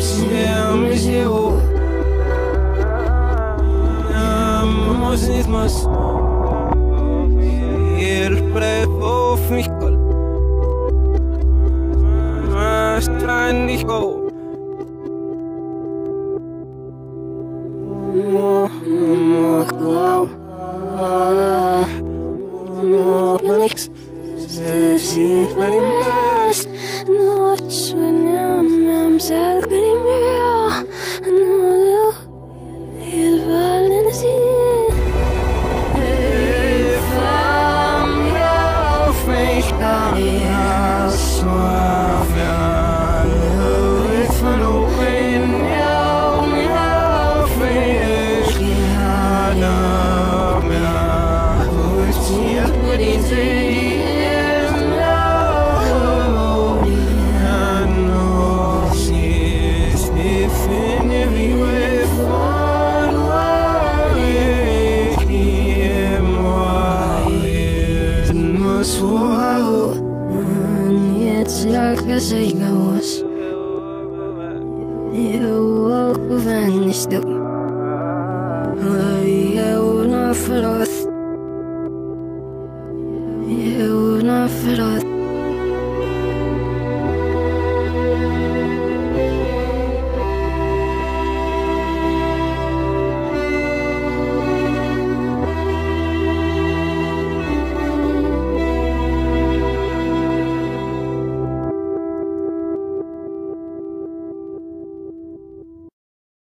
zie je scherm is je Muss nicht muss Ihr Brief auf mich kalt Was kann ich go? Alex, sie very much. Noć miałem przed miała No, no Jedwabny zin Van jou vliegt zwaar. Ik van słuchał Nie tak, że głos Nie walk with any stick Lay out of lost.